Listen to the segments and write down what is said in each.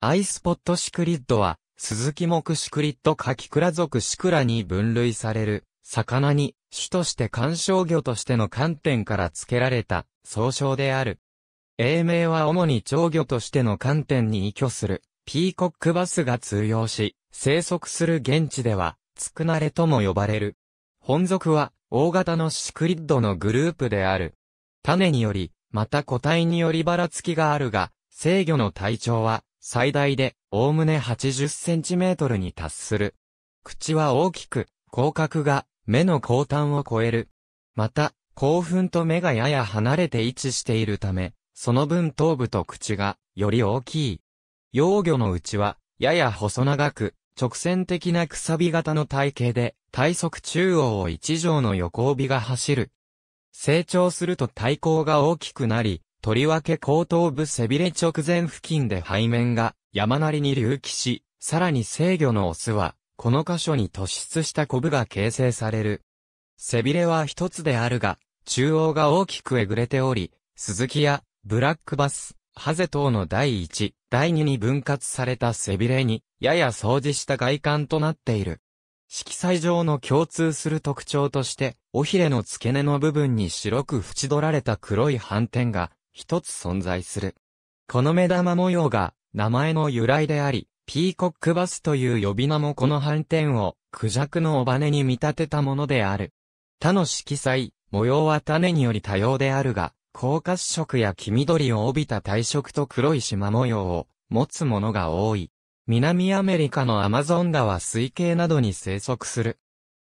アイスポットシクリッドは、鈴木木シクリッドカキクラ属シクラに分類される、魚に、種として観賞魚としての観点から付けられた、総称である。英名は主に鳥魚としての観点に依拠する、ピーコックバスが通用し、生息する現地では、つくなれとも呼ばれる。本属は、大型のシクリッドのグループである。種により、また個体によりばらつきがあるが、制御の体長は、最大で、おおむね80センチメートルに達する。口は大きく、広角が、目の後端を超える。また、興奮と目がやや離れて位置しているため、その分頭部と口が、より大きい。幼魚のうちは、やや細長く、直線的なくさび型の体型で、体側中央を一条の横帯が走る。成長すると体高が大きくなり、とりわけ後頭部背びれ直前付近で背面が山なりに隆起し、さらに制御のオスは、この箇所に突出したコブが形成される。背びれは一つであるが、中央が大きくえぐれており、鈴木やブラックバス、ハゼ等の第一、第二に分割された背びれに、やや掃除した外観となっている。色彩上の共通する特徴として、尾ひれの付け根の部分に白く縁取られた黒い斑点が一つ存在する。この目玉模様が名前の由来であり、ピーコックバスという呼び名もこの斑点をクジャクの尾羽に見立てたものである。他の色彩、模様は種により多様であるが、高褐色や黄緑を帯びた体色と黒い縞模様を持つものが多い。南アメリカのアマゾン川水系などに生息する。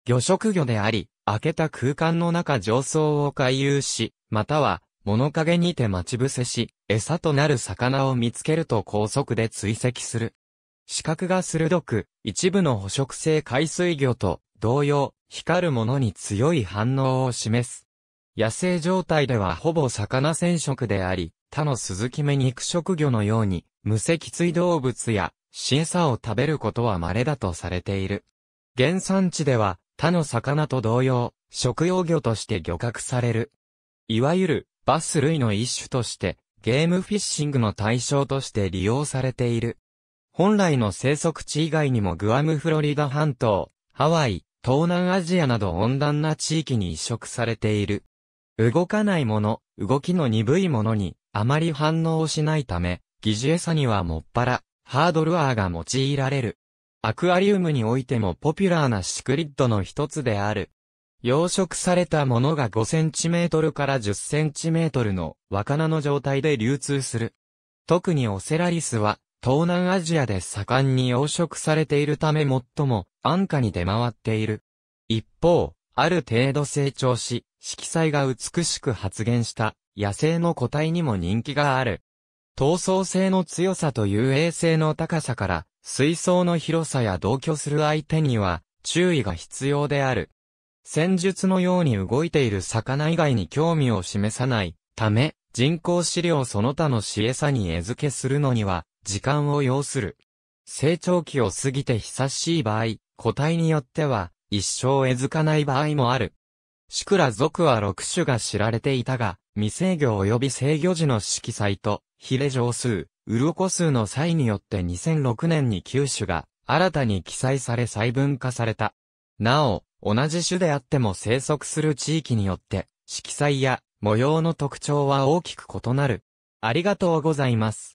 魚食魚であり、開けた空間の中上層を回遊し、または物陰にて待ち伏せし、餌となる魚を見つけると高速で追跡する。視覚が鋭く、一部の捕食性海水魚と同様、光るものに強い反応を示す。野生状態ではほぼ魚染色であり、他のスズキ目肉食魚のように、無脊椎動物や、死餌を食べることは稀だとされている。原産地では、他の魚と同様、食用魚として漁獲される。いわゆる、バス類の一種として、ゲームフィッシングの対象として利用されている。本来の生息地以外にもグアムフロリダ半島、ハワイ、東南アジアなど温暖な地域に移植されている。動かないもの、動きの鈍いものにあまり反応をしないため、疑似餌にはもっぱら、ハードルアーが用いられる。アクアリウムにおいてもポピュラーなシクリッドの一つである。養殖されたものが5センチメートルから10センチメートルの若菜の状態で流通する。特にオセラリスは東南アジアで盛んに養殖されているため最も安価に出回っている。一方、ある程度成長し、色彩が美しく発現した野生の個体にも人気がある。闘争性の強さと優位性の高さから、水槽の広さや同居する相手には注意が必要である。戦術のように動いている魚以外に興味を示さないため、人工飼料その他の死餌に餌付けするのには時間を要する。成長期を過ぎて久しい場合、個体によっては一生えずかない場合もある。シクラ属は6種が知られていたが、未制御及び制御時の色彩と、ヒレ上数、鱗数の際によって2006年に9種が新たに記載され細分化された。なお、同じ種であっても生息する地域によって、色彩や模様の特徴は大きく異なる。ありがとうございます。